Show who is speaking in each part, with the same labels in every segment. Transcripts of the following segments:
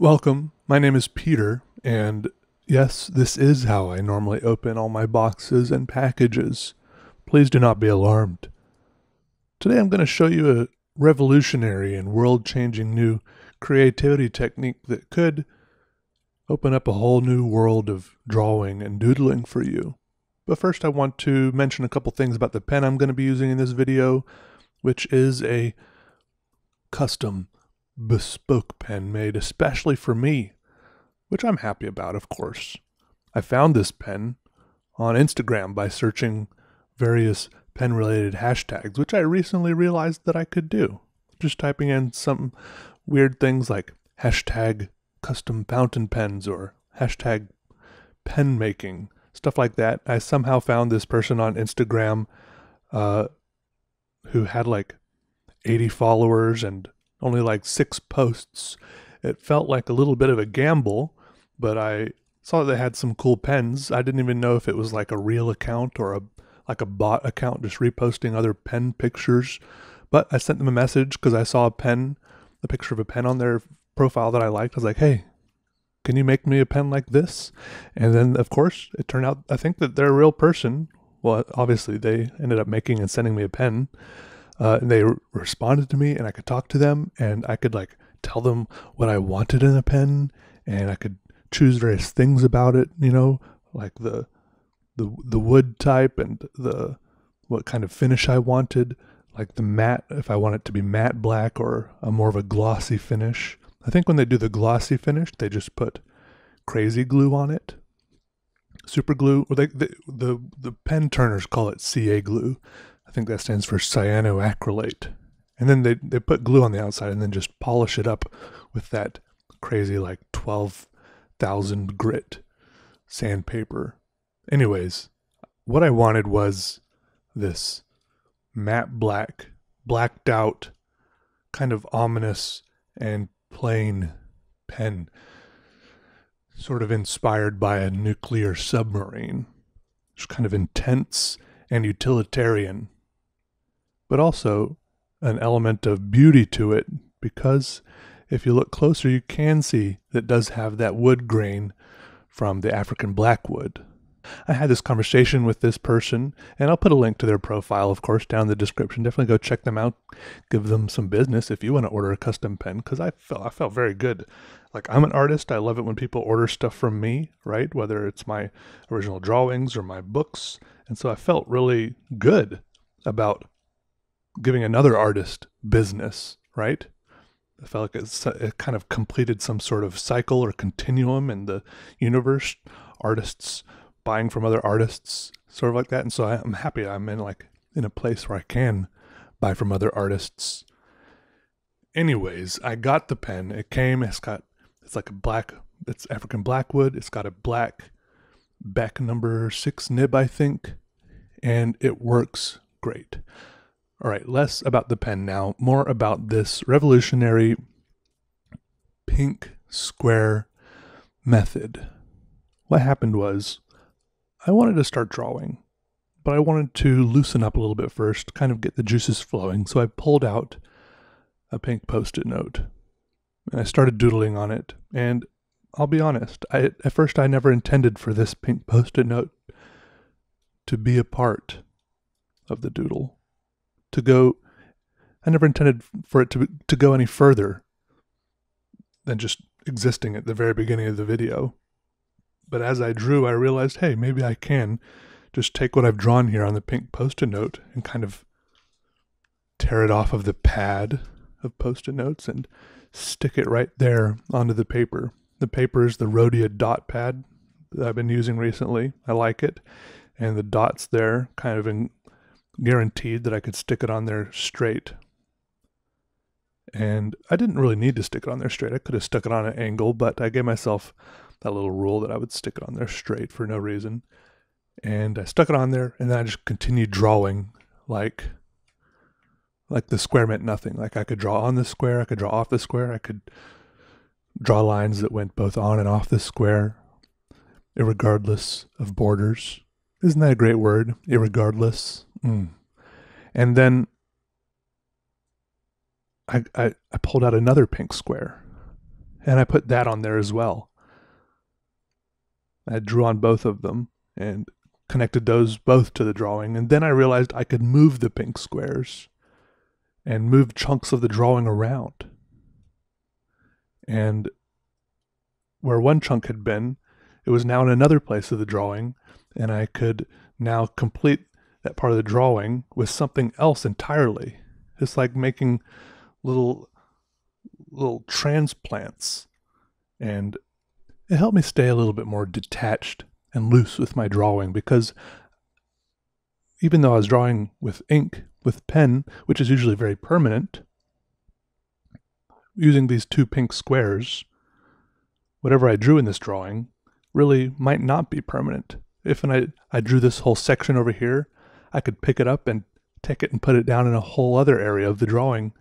Speaker 1: Welcome. My name is Peter, and yes, this is how I normally open all my boxes and packages. Please do not be alarmed. Today I'm going to show you a revolutionary and world changing new creativity technique that could open up a whole new world of drawing and doodling for you. But first, I want to mention a couple things about the pen I'm going to be using in this video, which is a custom bespoke pen made especially for me, which I'm happy about, of course. I found this pen on Instagram by searching various pen related hashtags, which I recently realized that I could do. Just typing in some weird things like hashtag custom fountain pens or hashtag pen making, stuff like that. I somehow found this person on Instagram uh, who had like 80 followers and only like six posts. It felt like a little bit of a gamble, but I saw they had some cool pens. I didn't even know if it was like a real account or a like a bot account just reposting other pen pictures. But I sent them a message because I saw a pen, a picture of a pen on their profile that I liked. I was like, hey, can you make me a pen like this? And then, of course, it turned out I think that they're a real person. Well, obviously, they ended up making and sending me a pen. Uh, and they re- responded to me, and I could talk to them, and I could like tell them what I wanted in a pen, and I could choose various things about it. You know, like the the the wood type and the what kind of finish I wanted, like the matte if I want it to be matte black or a more of a glossy finish. I think when they do the glossy finish, they just put crazy glue on it. Super glue, or they, the the the pen turners call it CA glue. I think that stands for cyanoacrylate. And then they, they put glue on the outside and then just polish it up with that crazy, like 12,000 grit sandpaper. Anyways, what I wanted was this matte black, blacked out, kind of ominous and plain pen, sort of inspired by a nuclear submarine. It's kind of intense and utilitarian but also an element of beauty to it because if you look closer, you can see that does have that wood grain from the African blackwood. I had this conversation with this person, and I'll put a link to their profile, of course, down in the description. Definitely go check them out, give them some business if you want to order a custom pen, because I felt I felt very good. Like I'm an artist, I love it when people order stuff from me, right? Whether it's my original drawings or my books, and so I felt really good about giving another artist business, right? I felt like it kind of completed some sort of cycle or continuum in the universe. Artists buying from other artists, sort of like that. And so I'm happy I'm in like in a place where I can buy from other artists. Anyways, I got the pen. It came. It's got it's like a black. It's African blackwood. It's got a black Bock number six nib, I think, and it works great. All right, less about the pen now, more about this revolutionary pink square method. What happened was I wanted to start drawing, but I wanted to loosen up a little bit first, kind of get the juices flowing. So I pulled out a pink post it note and I started doodling on it. And I'll be honest, I, at first I never intended for this pink post it note to be a part of the doodle to go. I never intended for it to to go any further than just existing at the very beginning of the video. But as I drew, I realized, hey, maybe I can just take what I've drawn here on the pink post-it note and kind of tear it off of the pad of post-it notes and stick it right there onto the paper. The paper is the Rhodia dot pad that I've been using recently. I like it. And the dots there kind of in, guaranteed that I could stick it on there straight. And I didn't really need to stick it on there straight. I could have stuck it on an angle, but I gave myself that little rule that I would stick it on there straight for no reason. And I stuck it on there, and then I just continued drawing like like the square meant nothing. Like I could draw on the square, I could draw off the square, I could draw lines that went both on and off the square, regardless of borders. Isn't that a great word? Irregardless. Mm. And then I, I, I pulled out another pink square and I put that on there as well. I drew on both of them and connected those both to the drawing, and then I realized I could move the pink squares and move chunks of the drawing around. And where one chunk had been, it was now in another place of the drawing, and I could now complete that part of the drawing with something else entirely. It's like making little little transplants and it helped me stay a little bit more detached and loose with my drawing because even though I was drawing with ink, with pen, which is usually very permanent, using these two pink squares, whatever I drew in this drawing really might not be permanent. If and I, I drew this whole section over here, I could pick it up and take it and put it down in a whole other area of the drawing,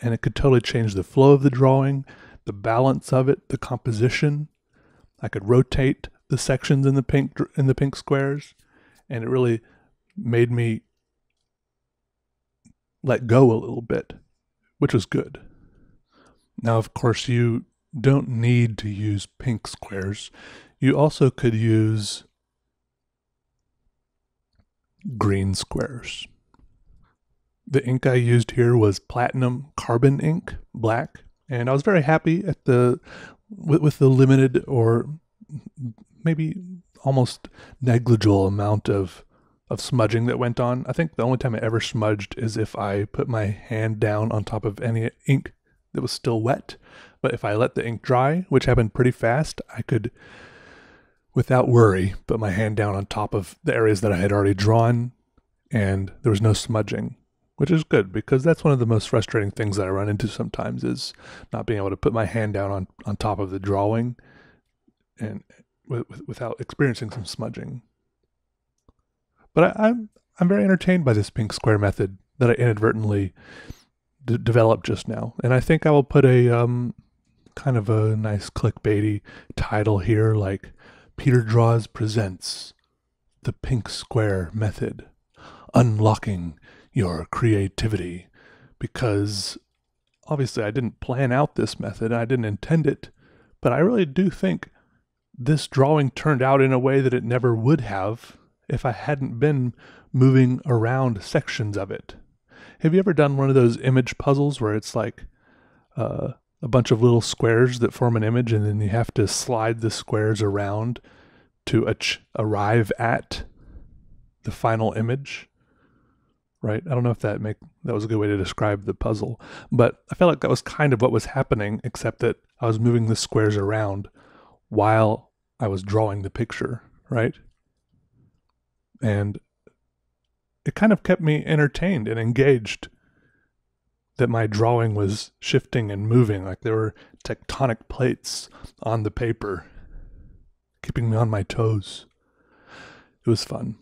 Speaker 1: and it could totally change the flow of the drawing, the balance of it, the composition. I could rotate the sections in the pink in the pink squares, and it really made me let go a little bit, which was good. Now, of course, you don't need to use pink squares. You also could use green squares. The ink I used here was platinum carbon ink, black, and I was very happy at the with, with the limited or maybe almost negligible amount of of smudging that went on. I think the only time I ever smudged is if I put my hand down on top of any ink that was still wet. But if I let the ink dry, which happened pretty fast, I could without worry put my hand down on top of the areas that I had already drawn and there was no smudging which is good because that's one of the most frustrating things that I run into sometimes is not being able to put my hand down on, on top of the drawing and without experiencing some smudging. But I, I'm, I'm very entertained by this pink square method that I inadvertently d- developed just now, and I think I will put a um kind of a nice clickbaity title here, like Peter Draws presents the pink square method, unlocking your creativity because obviously I didn't plan out this method, I didn't intend it, but I really do think this drawing turned out in a way that it never would have if I hadn't been moving around sections of it. Have you ever done one of those image puzzles where it's like uh, a bunch of little squares that form an image and then you have to slide the squares around to arrive at the final image? right? I don't know if that make that was a good way to describe the puzzle, but I felt like that was kind of what was happening, except that I was moving the squares around while I was drawing the picture, right? And it kind of kept me entertained and engaged that my drawing was shifting and moving like there were tectonic plates on the paper keeping me on my toes. It was fun.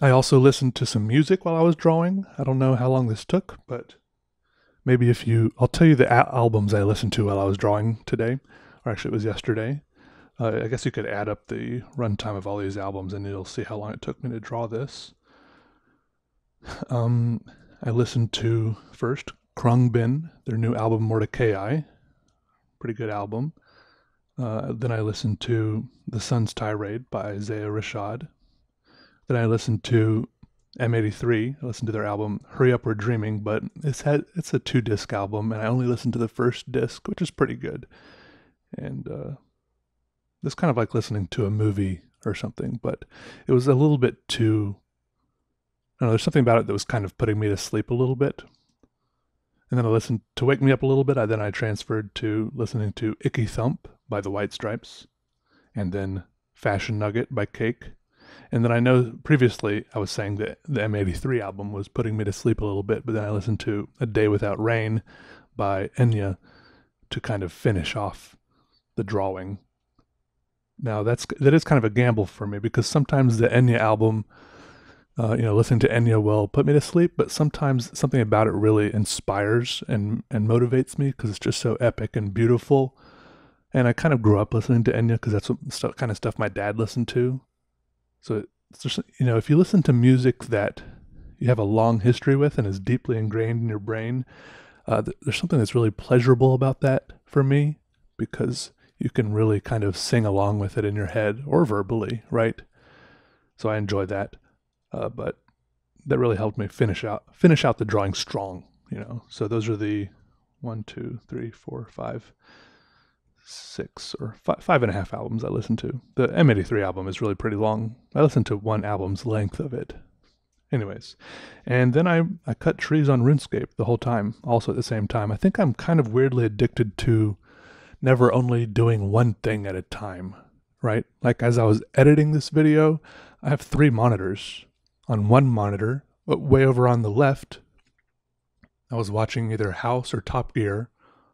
Speaker 1: I also listened to some music while I was drawing. I don't know how long this took, but maybe if you, I'll tell you the albums I listened to while I was drawing today, or actually it was yesterday. Uh, I guess you could add up the runtime of all these albums and you'll see how long it took me to draw this. Um, I listened to first Khruangbin, their new album Mordechai, pretty good album. Uh, then I listened to The Sun's Tirade by Isaiah Rashad, then I listened to M83. I listened to their album Hurry Up We're Dreaming, but it's had it's a two disc album, and I only listened to the first disc, which is pretty good. And uh, it's kind of like listening to a movie or something, but it was a little bit too. Know. There's something about it that was kind of putting me to sleep a little bit. And then I listened to wake me up a little bit. I then I transferred to listening to Icky Thump by the White Stripes, and then Fashion Nugget by Cake and then I know previously I was saying that the M83 album was putting me to sleep a little bit, but then I listened to A Day Without Rain by Enya to kind of finish off the drawing. Now that's that is kind of a gamble for me because sometimes the Enya album, uh, you know, listening to Enya will put me to sleep, but sometimes something about it really inspires and and motivates me because it's just so epic and beautiful. And I kind of grew up listening to Enya because that's what stuff, kind of stuff my dad listened to. So it's just, you know, if you listen to music that you have a long history with and is deeply ingrained in your brain, uh, there's something that's really pleasurable about that for me. because you can really kind of sing along with it in your head or verbally, right? So I enjoy that. Uh, but that really helped me finish out finish out the drawing strong, you know. So those are the one, two, three, four, five, six or five, five and a half albums I listened to. The M83 album is really pretty long. I listened to one album's length of it. Anyways, and then I, I cut trees on RuneScape the whole time, also at the same time. I think I'm kind of weirdly addicted to never only doing one thing at a time, right? Like as I was editing this video, I have three monitors. On one monitor, way over on the left, I was watching either House or Top Gear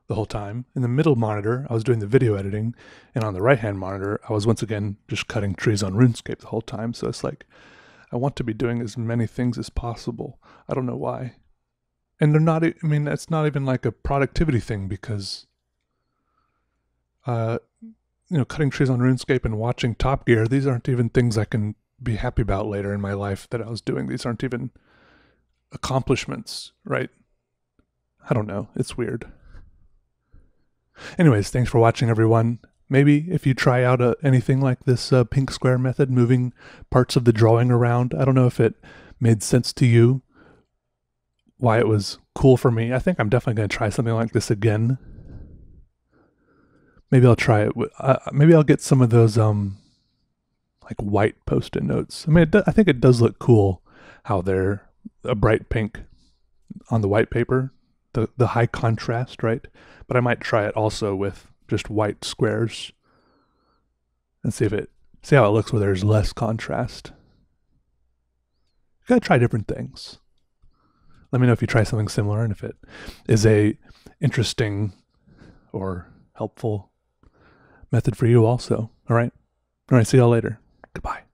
Speaker 1: the whole time. In the middle monitor, I was doing the video editing, and on the right hand monitor, I was once again just cutting trees on RuneScape the whole time. So it's like I want to be doing as many things as possible. I don't know why. And they're not, I mean, that's not even like a productivity thing because, uh, you know, cutting trees on RuneScape and watching Top Gear, these aren't even things I can be happy about later in my life that I was doing. These aren't even accomplishments, right? I don't know. It's weird. Anyways, thanks for watching, everyone. Maybe if you try out a, uh, anything like this uh, pink square method, moving parts of the drawing around, I don't know if it made sense to you, why it was cool for me. I think I'm definitely going to try something like this again. Maybe I'll try it. Uh, maybe I'll get some of those um, like white post-it notes. I mean, do, I think it does look cool how they're a bright pink on the white paper, the the high contrast, right? But I might try it also with just white squares and see if it see how it looks where there's less contrast. You gotta try different things. Let me know if you try something similar and if it is a interesting or helpful method for you also. All right. All right. See y'all later. Goodbye.